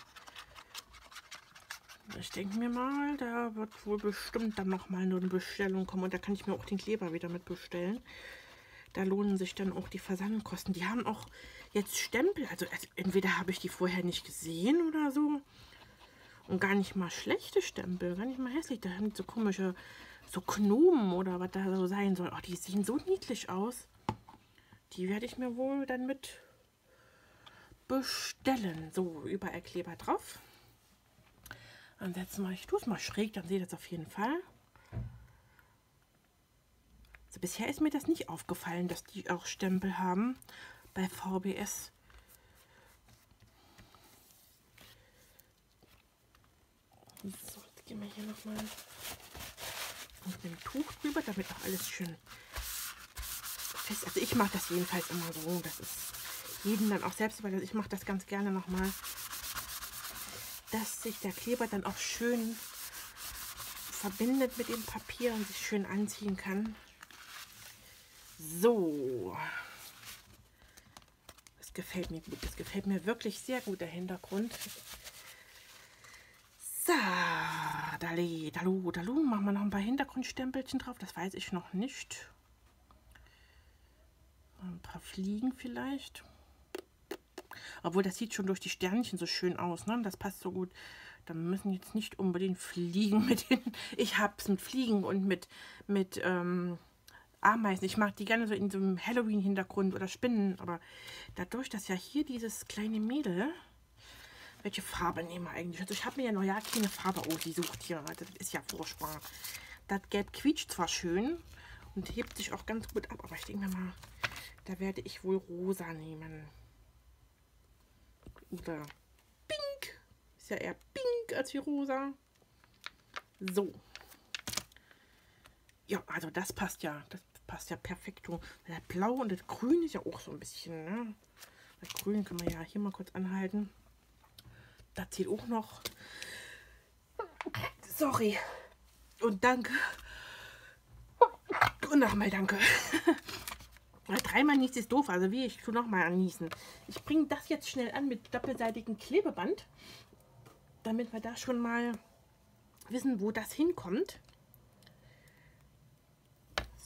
Ich denke mir mal, da wird wohl bestimmt dann nochmal eine Bestellung kommen. Und da kann ich mir auch den Kleber wieder mit bestellen. Da lohnen sich dann auch die Versandkosten. Die haben auch jetzt Stempel. Also, also entweder habe ich die vorher nicht gesehen oder so. Und gar nicht mal schlechte Stempel. Gar nicht mal hässlich. Da haben so komische, so Gnomen oder was da so sein soll. Oh, die sehen so niedlich aus. Die werde ich mir wohl dann mit bestellen. So, überall Kleber drauf. Dann setzen wir, ich tue es mal schräg, dann seht ihr es auf jeden Fall. Also bisher ist mir das nicht aufgefallen, dass die auch Stempel haben bei VBS. So, jetzt gehen wir hier nochmal mit dem Tuch drüber, damit auch alles schön fest. Also ich mache das jedenfalls immer so. Das ist jedem dann auch selbst, weil ich mache das ganz gerne nochmal dass sich der Kleber dann auch schön verbindet mit dem Papier und sich schön anziehen kann. So. Das gefällt mir gut. Das gefällt mir wirklich sehr gut, der Hintergrund. So, dali, dalu, dalu. Machen wir noch ein paar Hintergrundstempelchen drauf. Das weiß ich noch nicht. Ein paar Fliegen vielleicht. Obwohl, das sieht schon durch die Sternchen so schön aus. Ne? Das passt so gut. Da müssen jetzt nicht unbedingt Fliegen mit hin. Ich habe es mit Fliegen und mit, mit ähm, Ameisen. Ich mag die gerne so in so einem Halloween-Hintergrund oder Spinnen. Aber dadurch, dass ja hier dieses kleine Mädel... Welche Farbe nehmen wir eigentlich? Also ich habe mir ja noch ja keine Farbe ausgesucht hier. Das ist ja furchtbar. Das Gelb quietscht zwar schön und hebt sich auch ganz gut ab. Aber ich denke mir mal, da werde ich wohl rosa nehmen oder pink. Ist ja eher pink als wie rosa. So. Ja, also das passt ja. Das passt ja perfekt. Das Blau und das Grün ist ja auch so ein bisschen. Ne? Das Grün kann man ja hier mal kurz anhalten. Da zählt auch noch. Sorry. Und danke. Und nochmal danke. Dreimal niesen ist doof, also wie ich tue nochmal anniesen. Ich bringe das jetzt schnell an mit doppelseitigem Klebeband, damit wir da schon mal wissen, wo das hinkommt.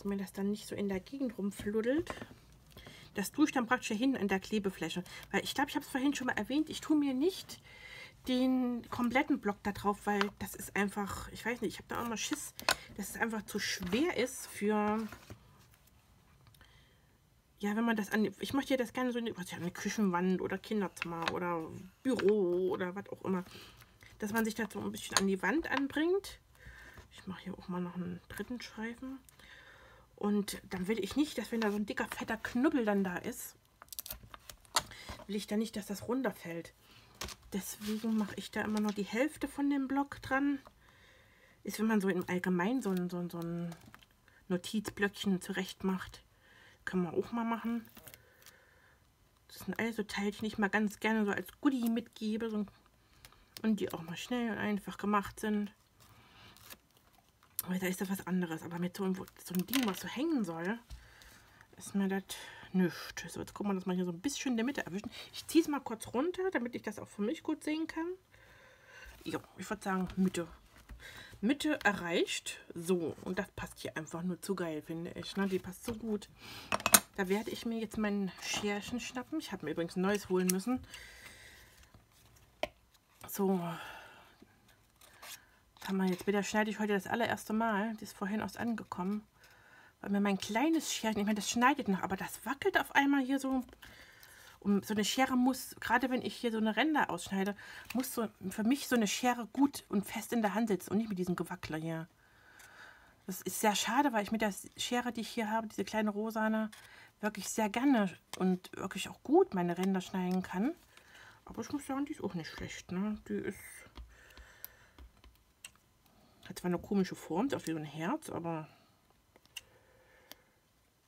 Dass mir das dann nicht so in der Gegend rumfluddelt. Das tue ich dann praktisch hin an der Klebefläche. Weil ich glaube, ich habe es vorhin schon mal erwähnt, ich tue mir nicht den kompletten Block da drauf, weil das ist einfach, ich weiß nicht, ich habe da auch mal Schiss, dass es einfach zu schwer ist für ja, wenn man das an, ich möchte ja das gerne so in was eine Küchenwand oder Kinderzimmer oder Büro oder was auch immer, dass man sich das so ein bisschen an die Wand anbringt. Ich mache hier auch mal noch einen dritten Streifen. Und dann will ich nicht, dass wenn da so ein dicker, fetter Knubbel dann da ist, will ich da nicht, dass das runterfällt. Deswegen mache ich da immer noch die Hälfte von dem Block dran. Ist, wenn man so im Allgemeinen so ein, so ein, so ein Notizblöckchen zurecht macht. Kann man auch mal machen. Das sind also Teilchen, die ich mal ganz gerne so als Goodie mitgebe. So, und die auch mal schnell und einfach gemacht sind. Weil da ist das was anderes. Aber mit so, einem, so einem Ding, was so hängen soll, ist mir das nichts. So, jetzt gucken wir das mal hier so ein bisschen in der Mitte erwischen. Ich ziehe es mal kurz runter, damit ich das auch für mich gut sehen kann. Ja, ich würde sagen Mitte. Mitte erreicht. So, und das passt hier einfach nur zu geil, finde ich. Ne? Die passt so gut. Da werde ich mir jetzt mein Scherchen schnappen. Ich habe mir übrigens ein neues holen müssen. So. Haben wir jetzt wieder schneide ich heute das allererste Mal. Die ist vorhin aus angekommen. Weil mir mein kleines Scherchen, ich meine, das schneidet noch, aber das wackelt auf einmal hier so. Und so eine Schere muss, gerade wenn ich hier so eine Ränder ausschneide, muss so für mich so eine Schere gut und fest in der Hand sitzen und nicht mit diesem Gewackler hier. Das ist sehr schade, weil ich mit der Schere, die ich hier habe, diese kleine rosane, wirklich sehr gerne und wirklich auch gut meine Ränder schneiden kann. Aber ich muss sagen, die ist auch nicht schlecht. Ne? Die ist hat zwar eine komische Form, auch wie so ein Herz, aber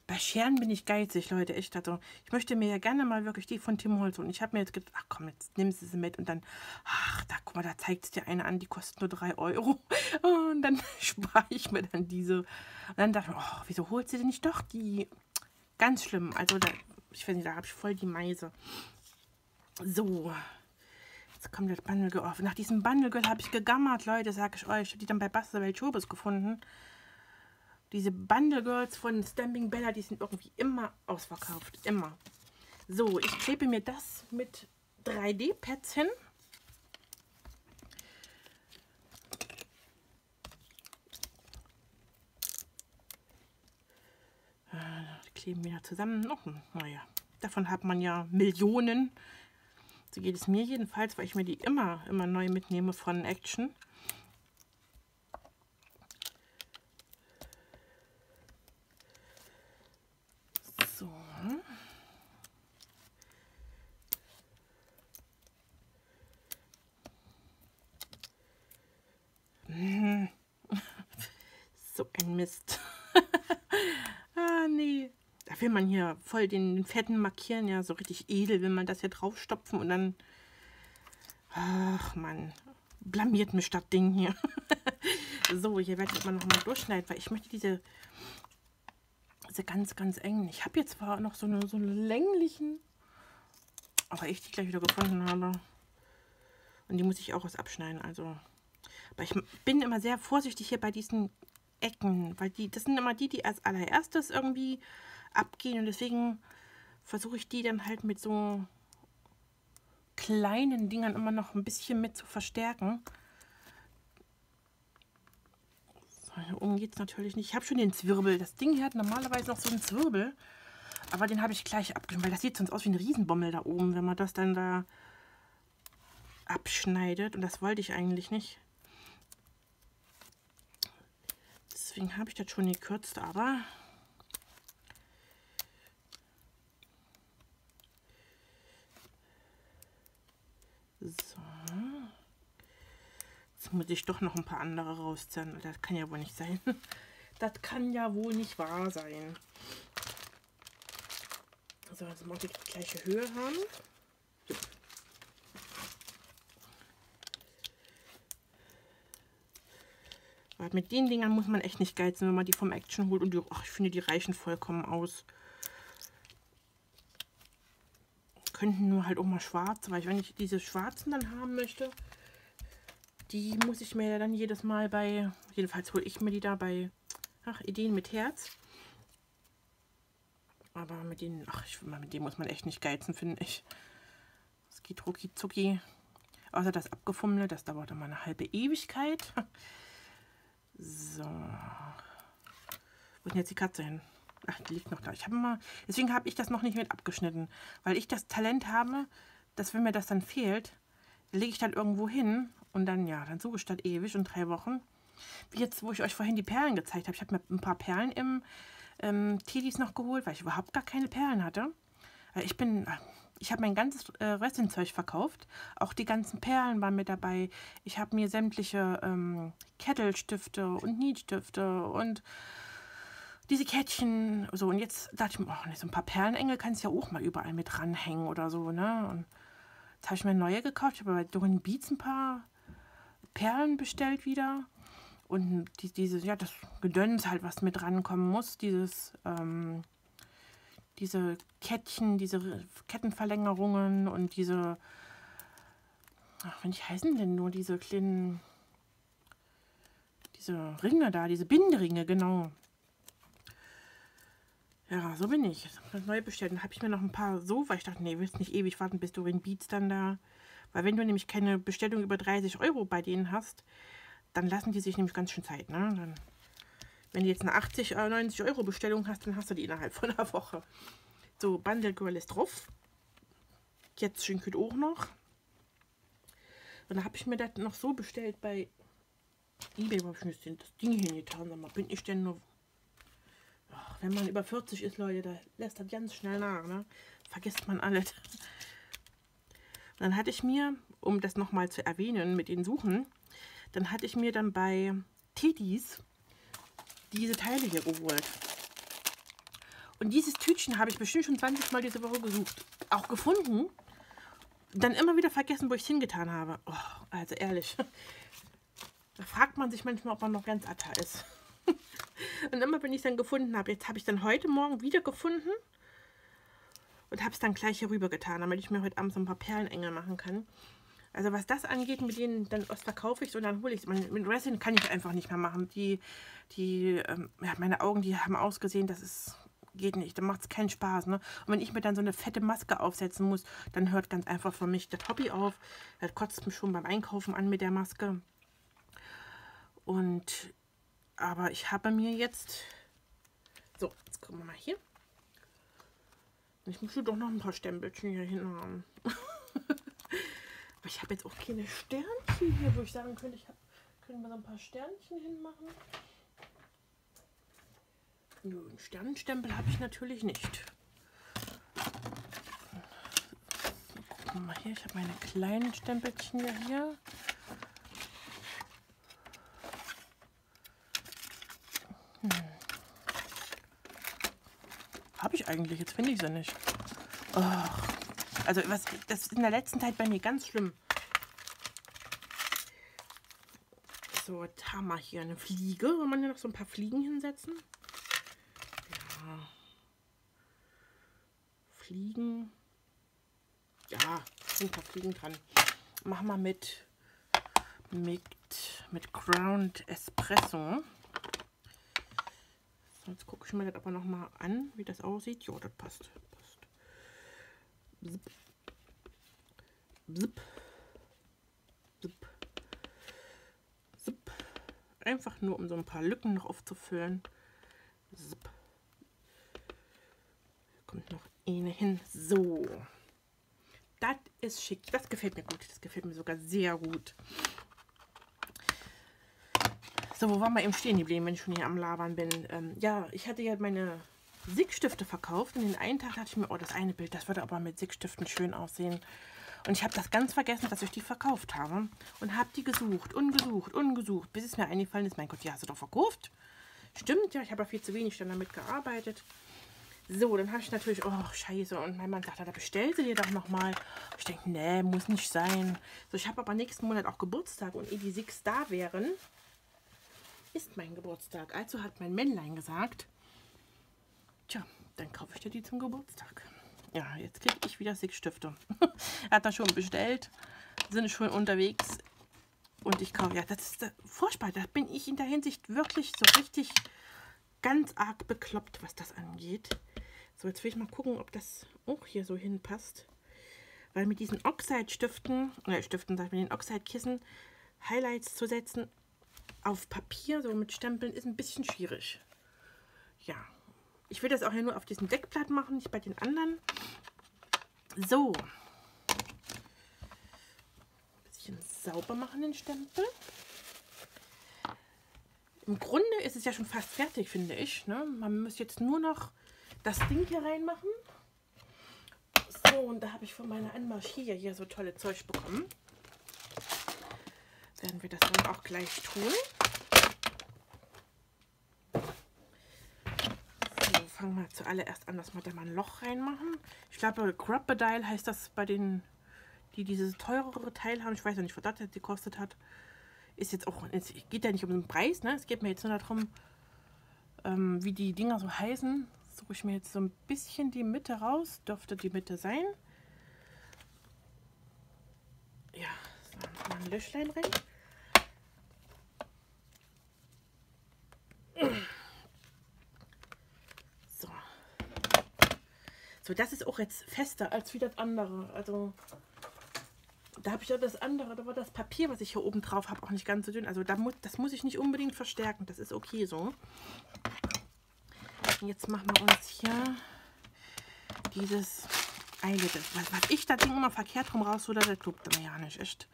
bei Scheren bin ich geizig, Leute, echt. Also, ich möchte mir ja gerne mal wirklich die von Tim Holz und ich habe mir jetzt gedacht, ach komm, jetzt nimmst du sie mit und dann, ach, da guck mal, da zeigt es dir eine an, die kostet nur 3 Euro. Und dann spare ich mir dann diese. Und dann dachte ich, oh, wieso holt sie denn nicht doch die? Ganz schlimm. Also, da, ich weiß nicht, da habe ich voll die Meise. So, Jetzt kommt das Bundle Girl auf. Nach diesem Bundle Girl habe ich gegammert, Leute, sage ich euch. Die dann bei Bastelwelt Schobes gefunden. Diese Bundle Girls von Stamping Bella, die sind irgendwie immer ausverkauft. Immer. So, ich klebe mir das mit 3D-Pads hin. Äh, die kleben wieder zusammen. Oh, naja, davon hat man ja Millionen. So geht es mir jedenfalls, weil ich mir die immer, immer neu mitnehme von Action. So. so ein Mist. ah, nee. Da will man hier voll den Fetten markieren, ja, so richtig edel will man das hier draufstopfen und dann, ach man, blamiert mich das Ding hier. so, hier werde ich mal noch mal durchschneiden, weil ich möchte diese, diese ganz, ganz engen. Ich habe jetzt zwar noch so eine, so eine länglichen, aber ich die gleich wieder gefunden habe. Und die muss ich auch was abschneiden, also. Aber ich bin immer sehr vorsichtig hier bei diesen Ecken, weil die, das sind immer die, die als allererstes irgendwie abgehen. Und deswegen versuche ich die dann halt mit so kleinen Dingern immer noch ein bisschen mit zu verstärken. Hier oben geht es natürlich nicht. Ich habe schon den Zwirbel. Das Ding hier hat normalerweise noch so einen Zwirbel. Aber den habe ich gleich abgeschnitten, weil das sieht sonst aus wie ein Riesenbommel da oben, wenn man das dann da abschneidet. Und das wollte ich eigentlich nicht. Deswegen habe ich das schon gekürzt, aber So. Jetzt muss ich doch noch ein paar andere rausziehen. Das kann ja wohl nicht sein. Das kann ja wohl nicht wahr sein. So, jetzt muss ich die gleiche Höhe haben. So. Mit den Dingern muss man echt nicht geizen, wenn man die vom Action holt. Und die, ach, ich finde, die reichen vollkommen aus. könnten nur halt auch mal schwarz, weil ich, wenn ich diese schwarzen dann haben möchte, die muss ich mir dann jedes Mal bei, jedenfalls hole ich mir die da bei, ach, Ideen mit Herz. Aber mit denen, ach, ich, mit dem muss man echt nicht geizen, finde ich. Es geht rucki zucki. Außer das Abgefummelte, das dauert immer eine halbe Ewigkeit. So. Wo ist denn jetzt die Katze hin? Ach, die liegt noch da. Ich habe mal, deswegen habe ich das noch nicht mit abgeschnitten, weil ich das Talent habe, dass wenn mir das dann fehlt, lege ich dann irgendwo hin und dann, ja, dann suche ich das ewig und drei Wochen. Wie jetzt, wo ich euch vorhin die Perlen gezeigt habe. Ich habe mir ein paar Perlen im ähm, Tedis noch geholt, weil ich überhaupt gar keine Perlen hatte. Ich bin, ich habe mein ganzes äh, Resin-Zeug verkauft. Auch die ganzen Perlen waren mit dabei. Ich habe mir sämtliche ähm, Kettelstifte und Nietstifte und diese Kettchen, so, und jetzt dachte ich mir, oh, so ein paar Perlenengel kannst du ja auch mal überall mit ranhängen oder so, ne? Und jetzt habe ich mir neue gekauft. Ich habe bei Doreen Beats ein paar Perlen bestellt wieder. Und die, diese, ja, das Gedöns halt, was mit rankommen muss, dieses, ähm, diese Kettchen, diese Kettenverlängerungen und diese, ach, wie heißen denn nur diese kleinen, diese Ringe da, diese Binderinge, genau. Ja, so bin ich. Das neu bestellt. Dann habe ich mir noch ein paar so, weil ich dachte, nee, willst nicht ewig warten, bis du in Beats dann da. Weil wenn du nämlich keine Bestellung über 30 Euro bei denen hast, dann lassen die sich nämlich ganz schön Zeit. Ne? Dann, wenn du jetzt eine 80, 90 Euro Bestellung hast, dann hast du die innerhalb von einer Woche. So, Bundle Girl ist drauf. Jetzt Schinküt auch noch. Und da habe ich mir das noch so bestellt bei eBay, wo ich mir das Ding hingetan. Sag mal, bin ich denn nur... Ach, wenn man über 40 ist, Leute, da lässt das ganz schnell nach, ne? Vergisst man alles. Dann hatte ich mir, um das nochmal zu erwähnen mit den Suchen, dann hatte ich mir dann bei Teddy's diese Teile hier geholt. Und dieses Tütchen habe ich bestimmt schon 20 Mal diese Woche gesucht. Auch gefunden. Dann immer wieder vergessen, wo ich es hingetan habe. Oh, also ehrlich. Da fragt man sich manchmal, ob man noch ganz atta ist. Und immer, wenn ich es dann gefunden habe, jetzt habe ich dann heute Morgen wieder gefunden und habe es dann gleich hier rüber getan, damit ich mir heute Abend so ein paar Perlenengel machen kann. Also was das angeht, mit denen, dann verkaufe ich es und dann hole ich es. Mit Resin kann ich einfach nicht mehr machen. Die, die, ähm, ja, meine Augen, die haben ausgesehen, das ist, geht nicht. Dann macht es keinen Spaß. Ne? Und wenn ich mir dann so eine fette Maske aufsetzen muss, dann hört ganz einfach für mich das Hobby auf. Das kotzt mich schon beim Einkaufen an mit der Maske. Und, aber ich habe mir jetzt, so, jetzt gucken wir mal hier. Ich muss doch noch ein paar Stempelchen hier hin haben. Aber ich habe jetzt auch keine Sternchen hier, wo ich sagen könnte, ich hab, können wir so ein paar Sternchen hinmachen. Nö, einen Sternenstempel habe ich natürlich nicht. Wir mal hier, ich habe meine kleinen Stempelchen ja hier. Habe ich eigentlich, jetzt finde ich sie nicht. Ach. Also was, das ist in der letzten Zeit bei mir ganz schlimm. So, jetzt haben wir hier eine Fliege. Wollen wir hier noch so ein paar Fliegen hinsetzen? Ja. Fliegen. Ja, sind ein paar Fliegen dran. Machen wir mit, mit, mit Ground Espresso. Jetzt gucke ich mir das aber noch mal an, wie das aussieht. Ja, das passt. Zip. Zip. Zip. Zip. Einfach nur, um so ein paar Lücken noch aufzufüllen. Zip. Kommt noch eine hin. So. Das ist schick. Das gefällt mir gut. Das gefällt mir sogar sehr gut. So, wo waren wir eben stehen geblieben, wenn ich schon hier am Labern bin? Ähm, ja, ich hatte ja meine Sigstifte verkauft. Und den einen Tag dachte ich mir, oh, das eine Bild, das würde aber mit Sigstiften schön aussehen. Und ich habe das ganz vergessen, dass ich die verkauft habe. Und habe die gesucht und gesucht und gesucht, bis es mir eingefallen ist, mein Gott, die hast du doch verkauft. Stimmt, ja, ich habe ja viel zu wenig dann damit gearbeitet. So, dann habe ich natürlich, oh, scheiße. Und mein Mann sagte, da bestellst du dir doch nochmal. Ich denke, nee, muss nicht sein. So, ich habe aber nächsten Monat auch Geburtstag. Und ehe die Sigs da wären, ist mein Geburtstag. Also hat mein Männlein gesagt, Tja, dann kaufe ich dir die zum Geburtstag. Ja, jetzt kriege ich wieder Sixstifte. er hat das schon bestellt, sind schon unterwegs. Und ich kaufe, ja, das ist furchtbar. Da bin ich in der Hinsicht wirklich so richtig ganz arg bekloppt, was das angeht. So, jetzt will ich mal gucken, ob das auch hier so hinpasst. Weil mit diesen Oxide-Stiften, oder Stiften, sag ich, mit den Oxide-Kissen Highlights zu setzen auf Papier, so mit Stempeln, ist ein bisschen schwierig. Ja, ich will das auch ja nur auf diesem Deckblatt machen, nicht bei den anderen. So. Ein bisschen sauber machen den Stempel. Im Grunde ist es ja schon fast fertig, finde ich. Ne? Man muss jetzt nur noch das Ding hier reinmachen. So, und da habe ich von meiner Anmarsch hier, hier so tolle Zeug bekommen. Werden wir das dann auch gleich tun. fangen wir zuallererst an, dass wir da mal ein Loch reinmachen. Ich glaube, Crocodile heißt das bei den, die dieses teurere Teil haben. Ich weiß ja nicht, was das jetzt gekostet hat. Ist jetzt auch, es geht ja nicht um den Preis, ne? Es geht mir jetzt nur darum, ähm, wie die Dinger so heißen. Suche ich mir jetzt so ein bisschen die Mitte raus. Dürfte die Mitte sein. Ja, so, ein Löchlein rein. So, das ist auch jetzt fester als wie das andere. Also, Da habe ich ja das andere, da war das Papier, was ich hier oben drauf habe, auch nicht ganz so dünn. Also da muss, das muss ich nicht unbedingt verstärken. Das ist okay so. Und jetzt machen wir uns hier dieses Eyelid. Was, was ich da Ding immer verkehrt rum raus, oder das glaubt mir ja nicht, echt.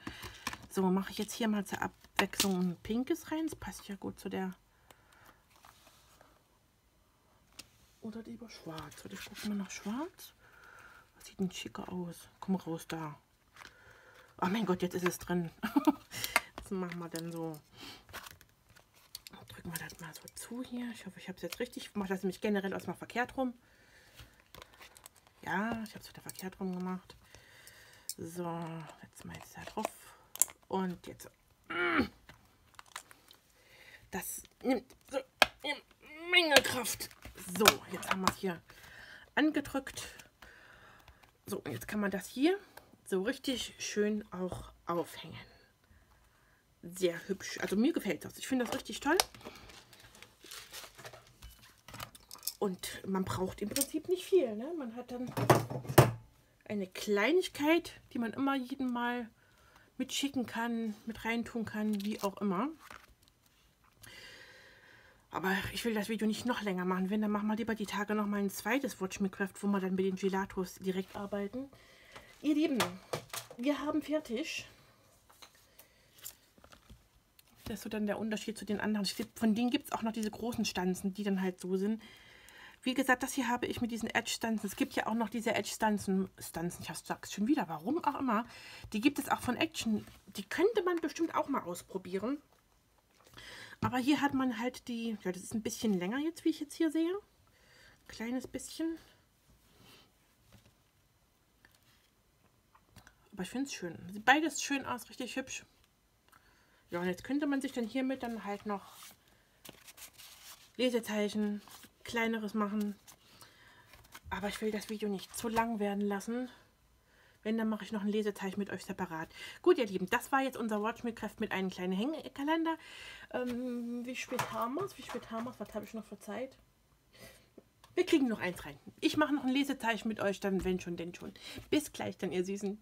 So, mache ich jetzt hier mal zur Abwechslung ein pinkes rein. Das passt ja gut zu der... Oder lieber schwarz. Oder ich gucke mal nach schwarz. Das sieht ein schicker aus. Komm raus da. Oh mein Gott, jetzt ist es drin. das machen wir dann so. Drücken wir das mal so zu hier. Ich hoffe, ich habe es jetzt richtig. Ich mache das nämlich generell erstmal verkehrt rum. Ja, ich habe es wieder verkehrt rum gemacht. So, jetzt mal jetzt da drauf. Und jetzt. Das nimmt so eine Menge Kraft. So, jetzt haben wir es hier angedrückt. So, jetzt kann man das hier so richtig schön auch aufhängen. Sehr hübsch. Also mir gefällt das. Ich finde das richtig toll. Und man braucht im Prinzip nicht viel. Ne? Man hat dann eine Kleinigkeit, die man immer jeden Mal mitschicken kann, mit reintun kann, wie auch immer. Aber ich will das Video nicht noch länger machen. Wenn, dann machen wir lieber die Tage noch mal ein zweites Watch Me Craft, wo wir dann mit den Gelatos direkt arbeiten. Ihr Lieben, wir haben fertig. Das ist so dann der Unterschied zu den anderen. Von denen gibt es auch noch diese großen Stanzen, die dann halt so sind. Wie gesagt, das hier habe ich mit diesen Edge-Stanzen. Es gibt ja auch noch diese Edge-Stanzen. Stanzen, ich sag's schon wieder, warum auch immer. Die gibt es auch von Action. Die könnte man bestimmt auch mal ausprobieren. Aber hier hat man halt die, ja, das ist ein bisschen länger jetzt, wie ich jetzt hier sehe. Kleines bisschen. Aber ich finde es schön. Sieht beides schön aus, richtig hübsch. Ja, und jetzt könnte man sich dann hiermit dann halt noch Lesezeichen, kleineres machen. Aber ich will das Video nicht zu lang werden lassen. Wenn, dann mache ich noch ein Lesezeichen mit euch separat. Gut, ihr Lieben, das war jetzt unser Watch Me Craft mit einem kleinen Hängekalender. Ähm, wie spät haben wir es? Wie spät haben wir es? Was habe ich noch für Zeit? Wir kriegen noch eins rein. Ich mache noch ein Lesezeichen mit euch, dann wenn schon, denn schon. Bis gleich dann, ihr Süßen.